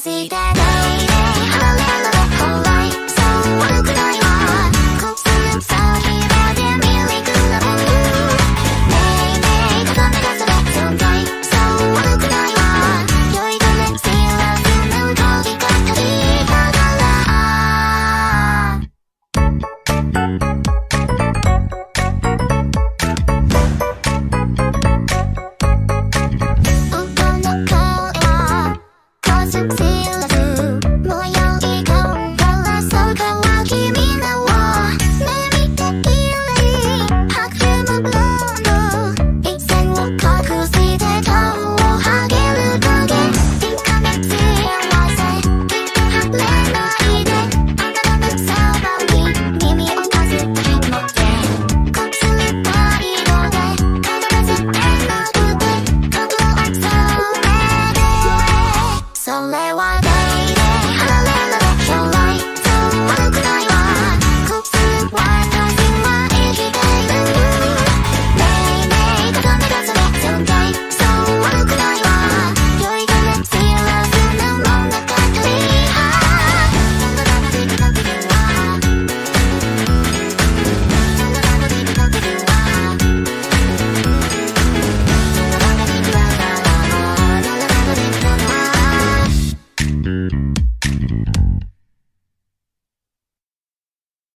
風だ Mm-hmm.